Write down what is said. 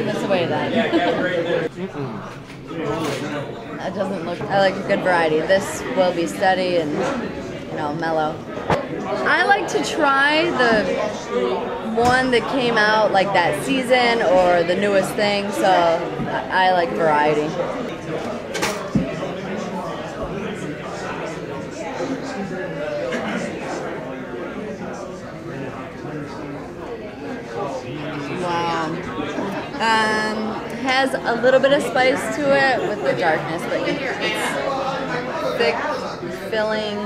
this away then. that doesn't look. I like a good variety. This will be steady and you know mellow. I like to try the one that came out like that season or the newest thing. So I I like variety. Um, has a little bit of spice to it with the darkness, but it's thick, filling,